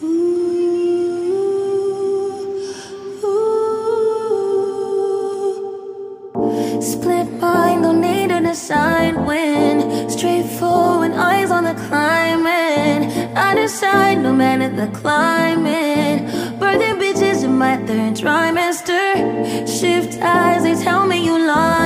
Split mind, no need an decide when. Straightforward, eyes on the climbing. I decide, no matter the climate. Birthing bitches in my third trimester. Shift eyes, they tell me you lie.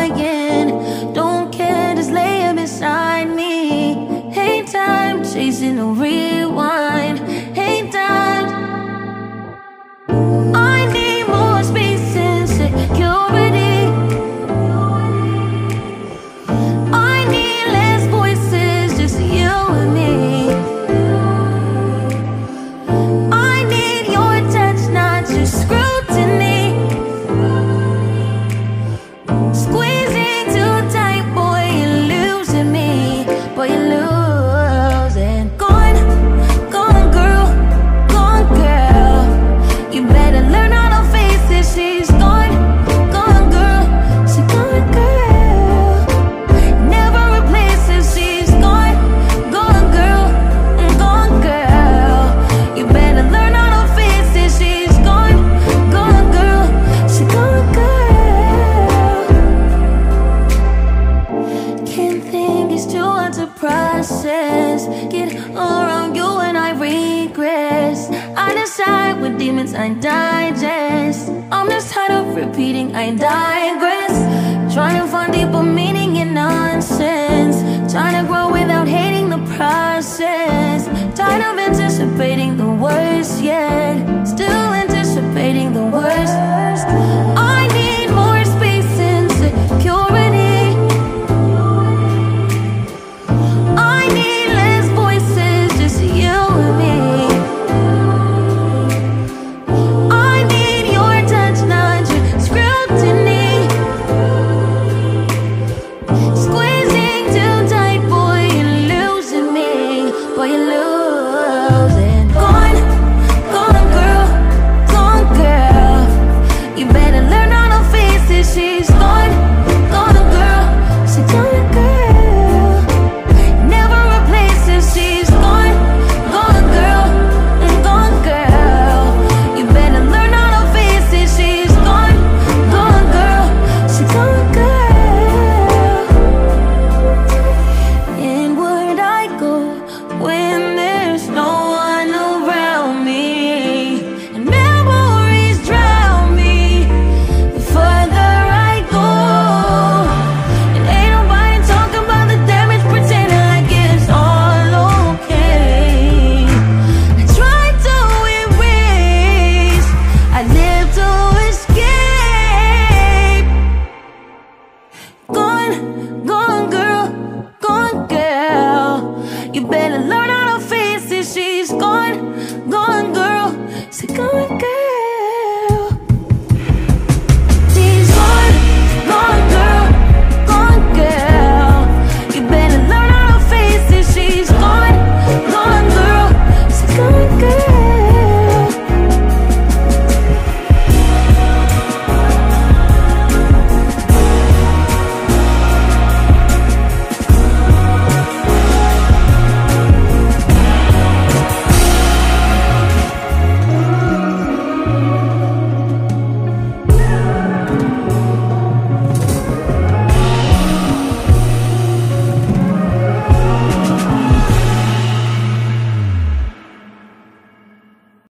promises Get all around you and I regress. I decide what demons I digest. I'm just tired of repeating I digress. Trying to find deeper